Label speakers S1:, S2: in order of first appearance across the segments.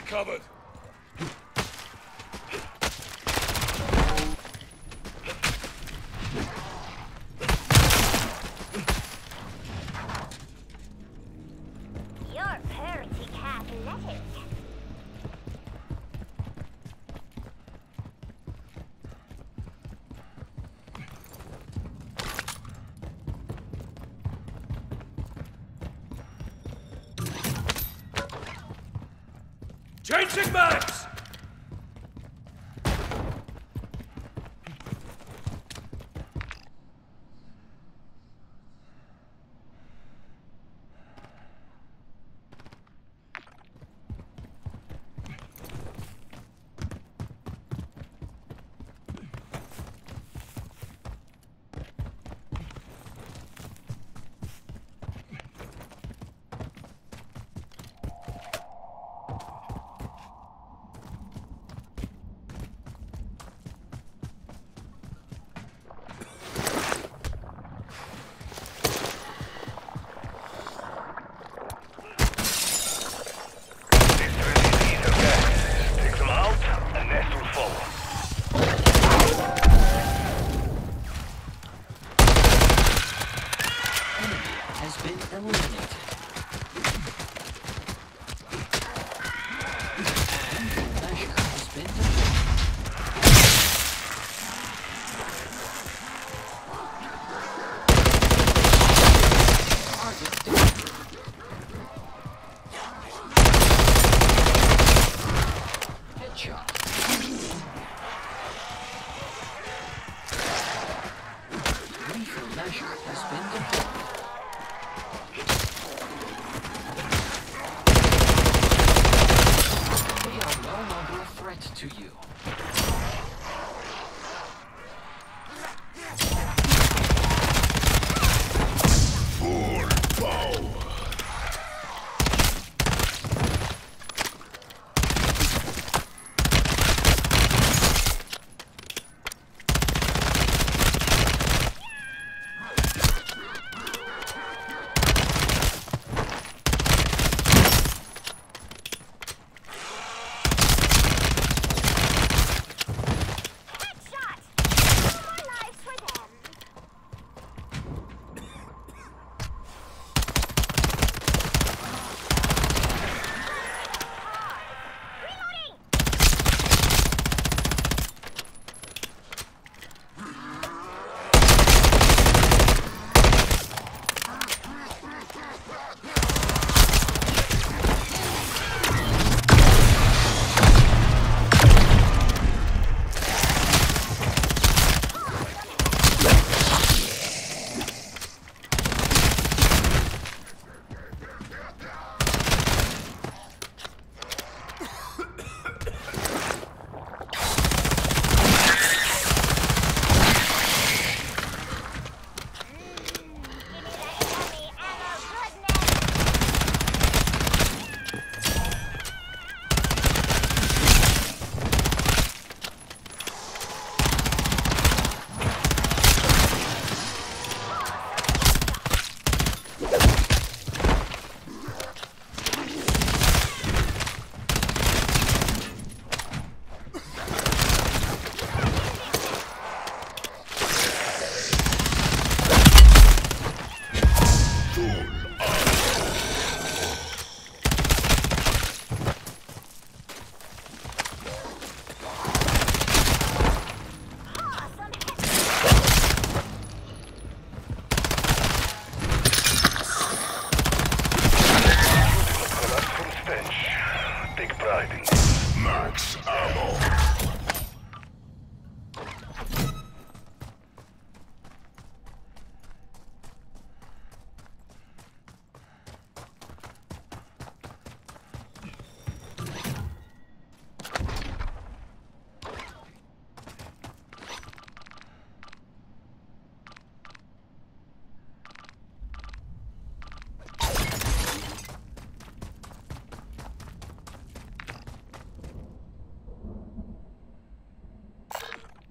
S1: covered. Changing mags!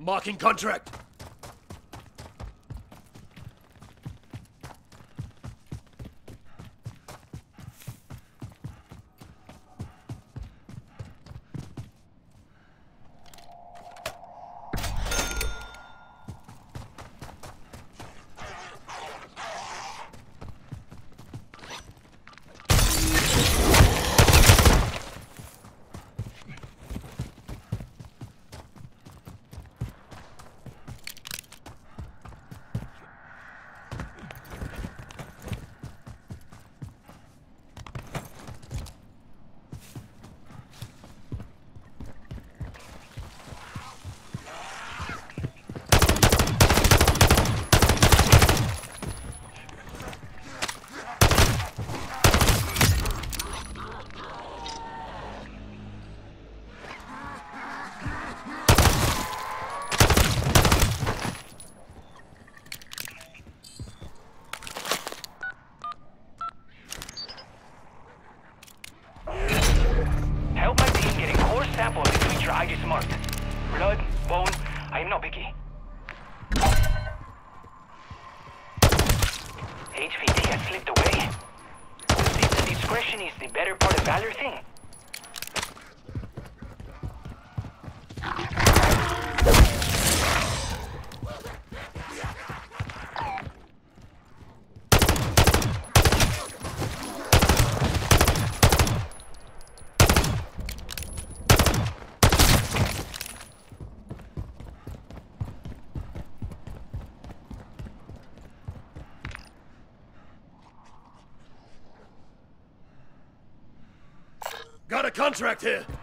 S2: Marking contract.
S1: a contract here.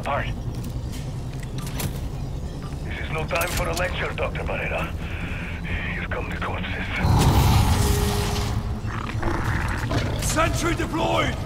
S3: apart.
S4: This is no time for a lecture, Dr. Barrera. Here come to court this
S1: Sentry deployed!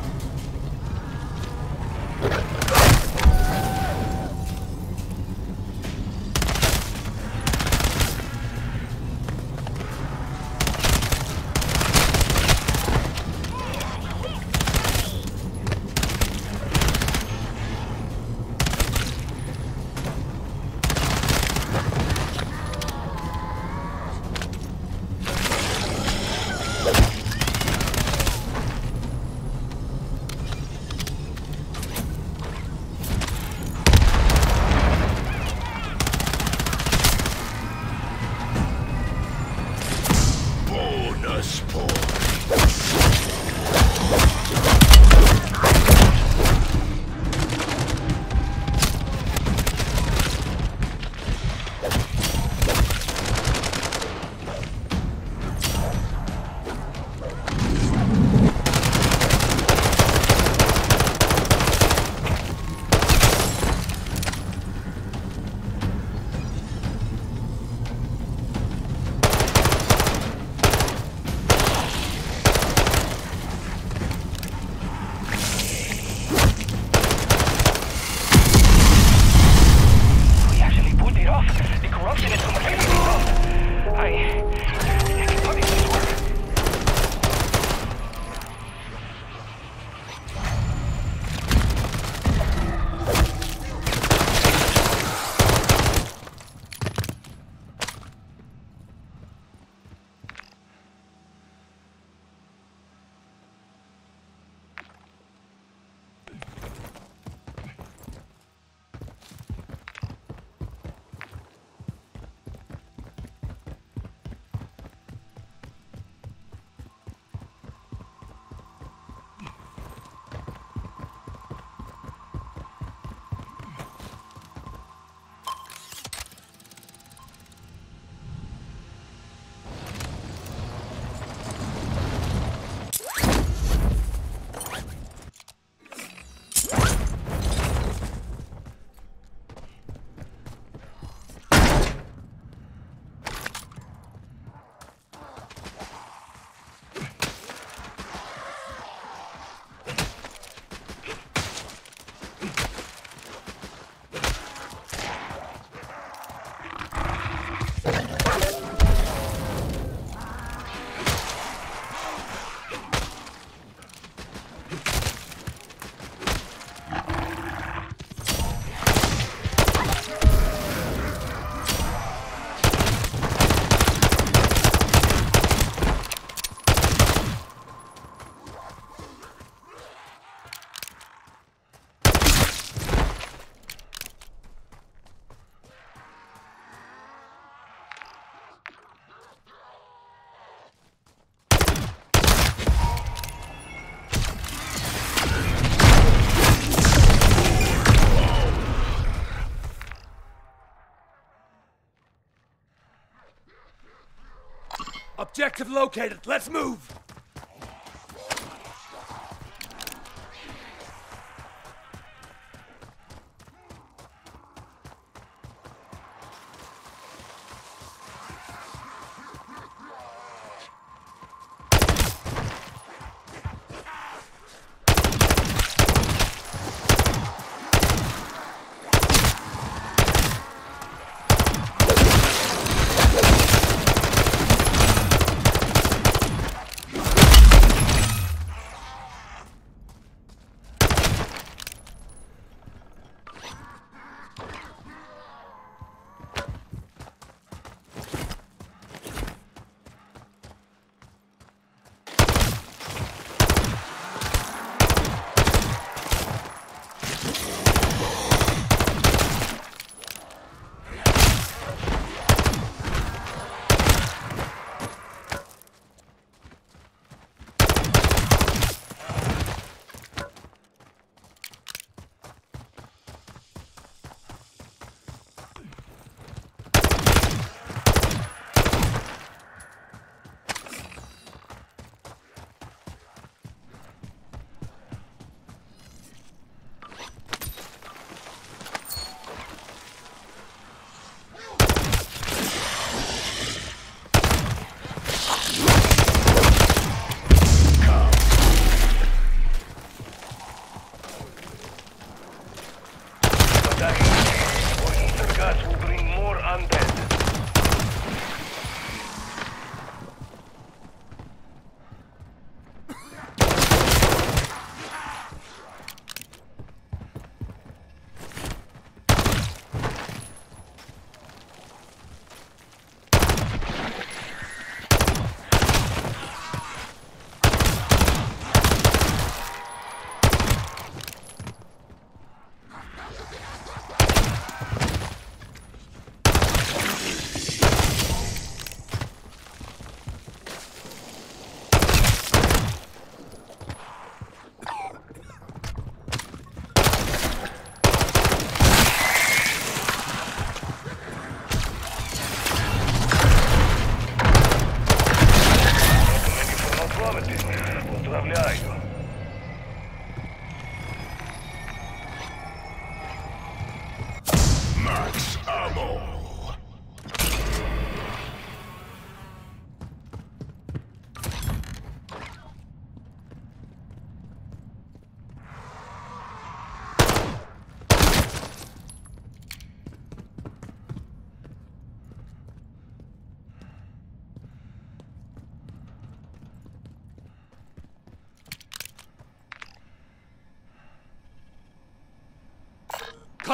S4: Objective located. Let's move!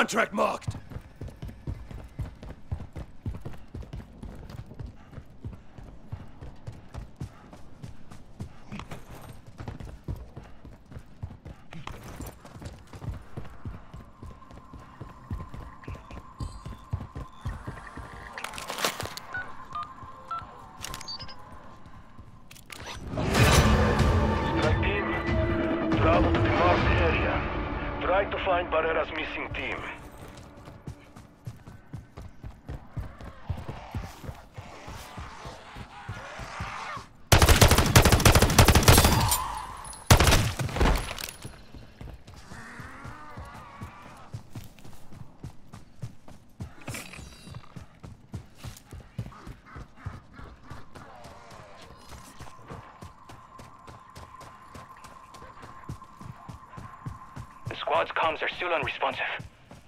S4: contract marked.
S5: missing team.
S3: still unresponsive.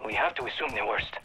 S3: We have to assume the worst.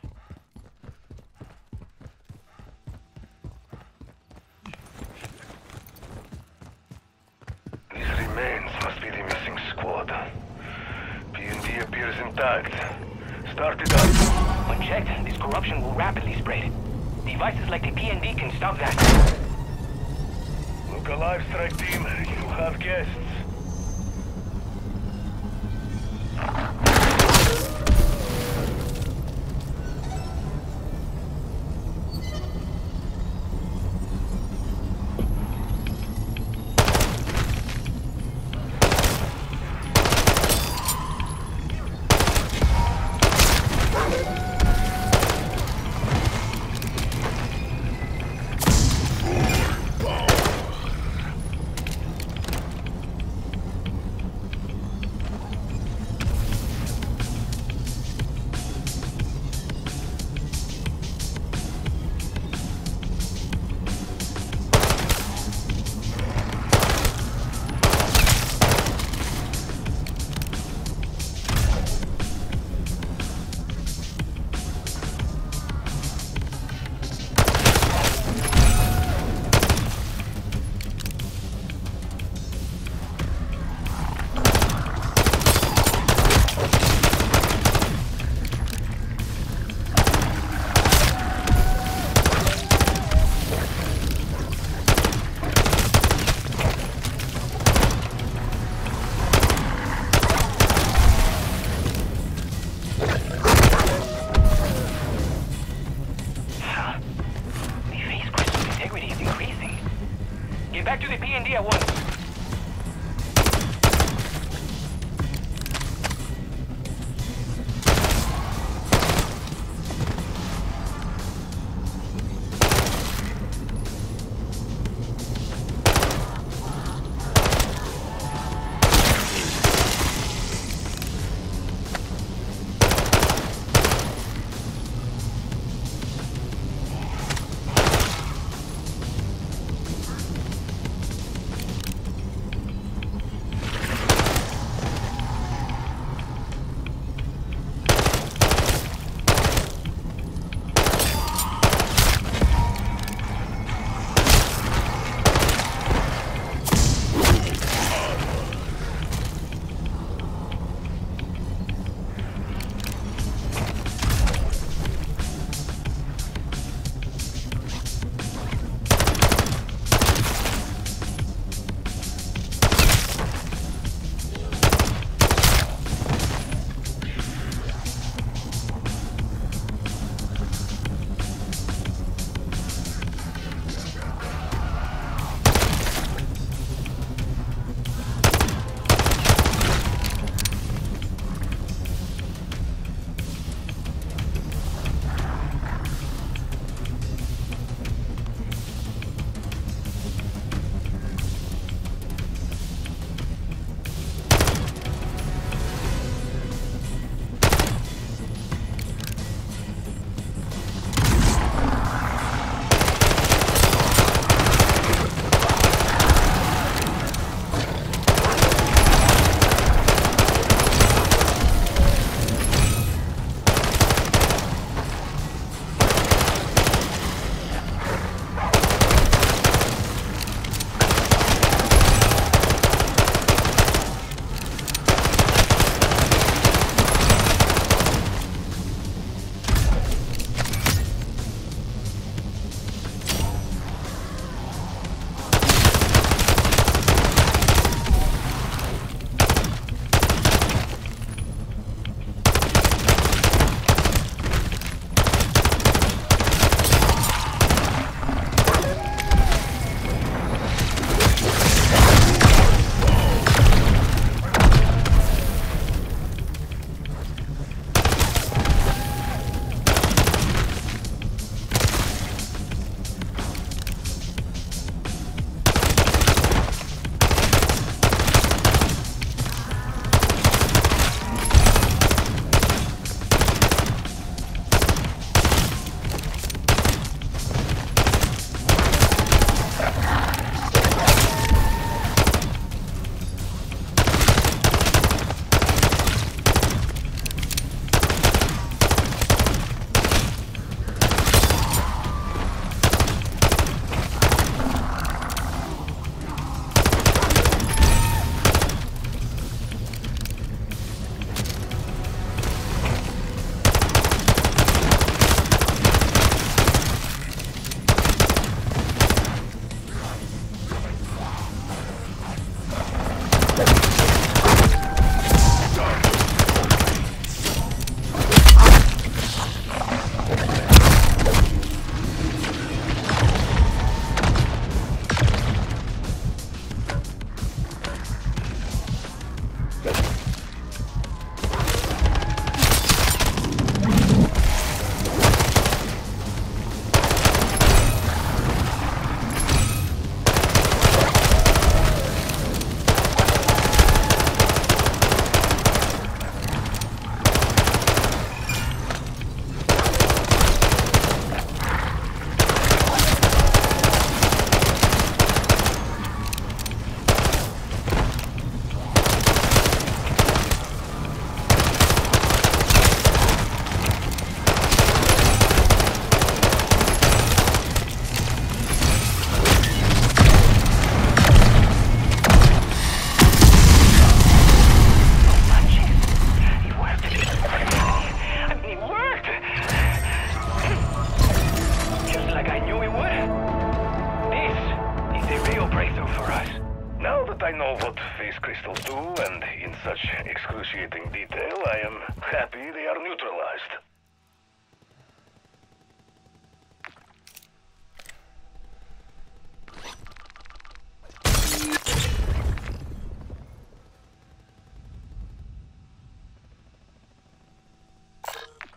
S4: Excruciating detail, I am happy they are neutralized.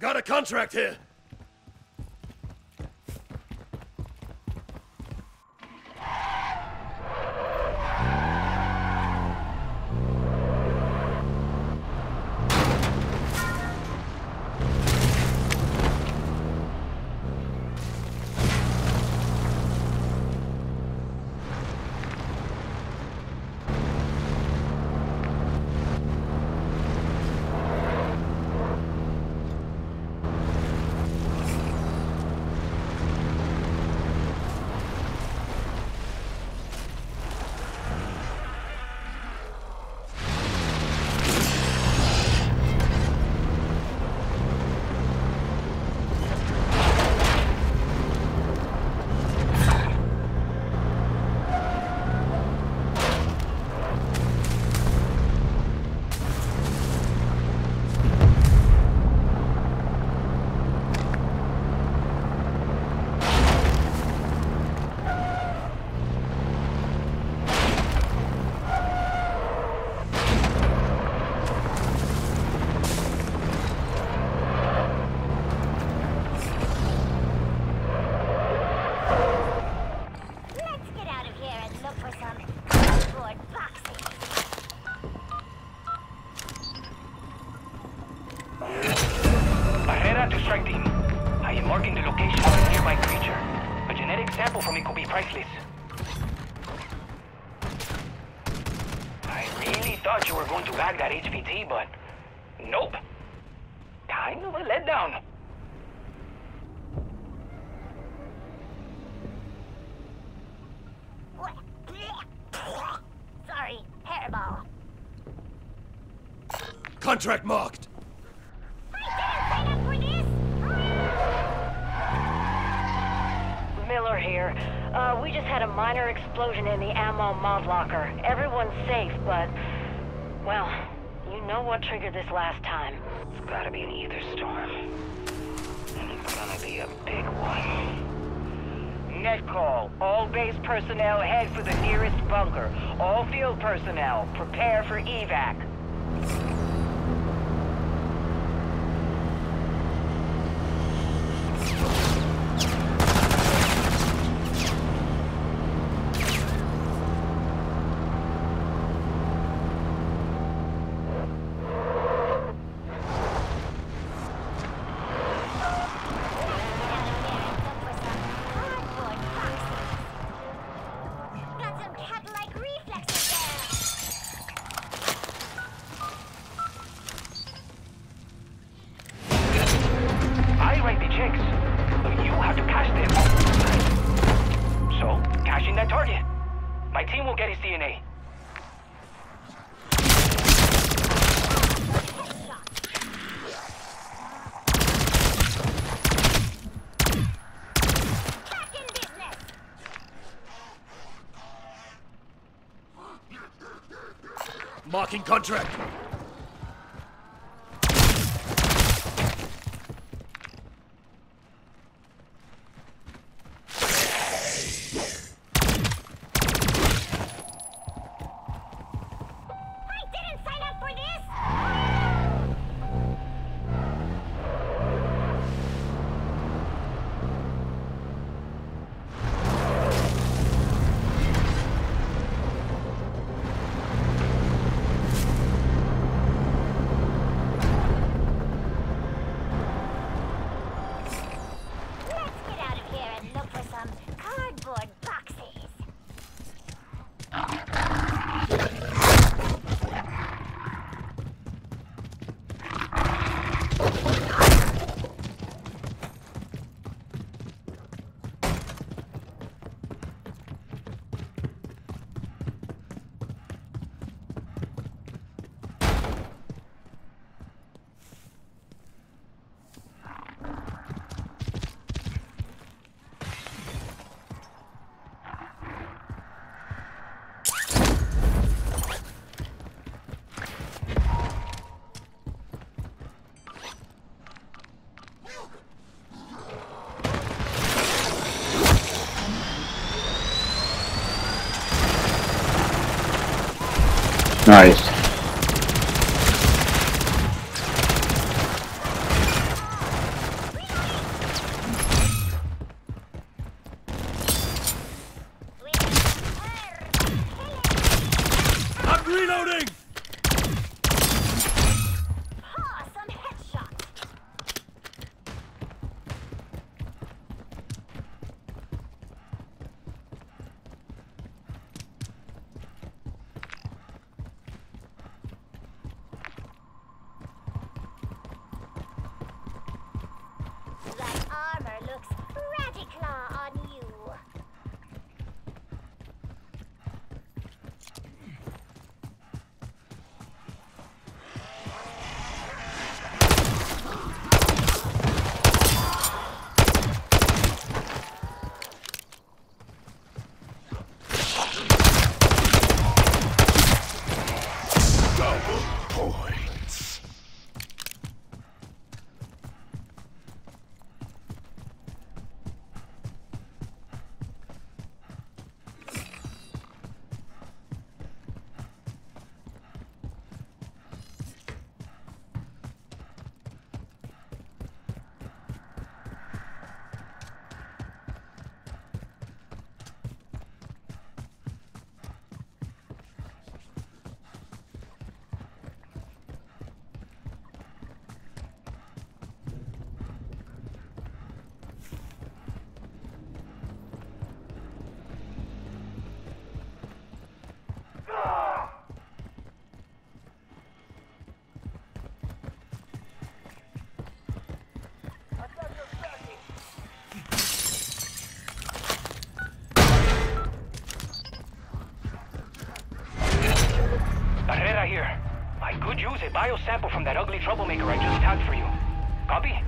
S1: Got a contract here. Contract marked.
S6: I didn't sign up for this!
S7: Miller here. Uh, we just had a minor explosion in the ammo mod locker. Everyone's safe, but... Well, you know what triggered this last time. It's gotta be an Aether storm. And it's gonna be a big one. Net call. All base personnel head for the nearest bunker. All field personnel, prepare for evac.
S1: Marking contract. Nice.
S3: could use a bio sample from that ugly troublemaker I just tagged for you. Copy?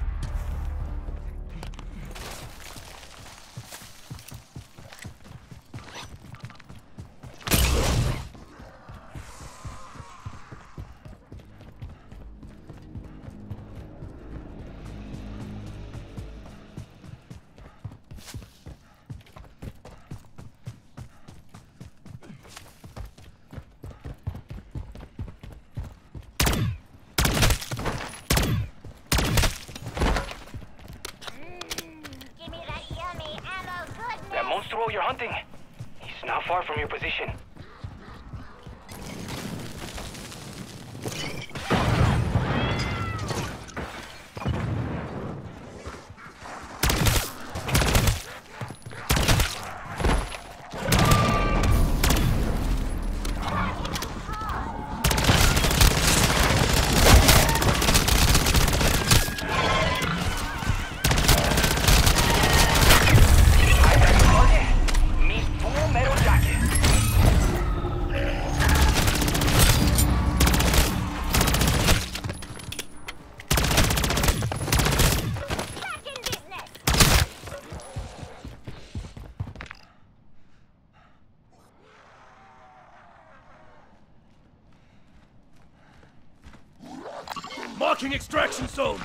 S2: Marking extraction zone!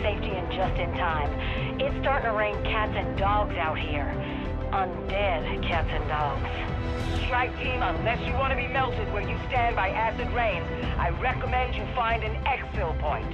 S7: Safety and just in time. It's starting to rain cats and dogs out here. Undead cats and dogs.
S8: Strike team, unless you want to be melted where you stand by acid rains, I recommend you find an exfil point.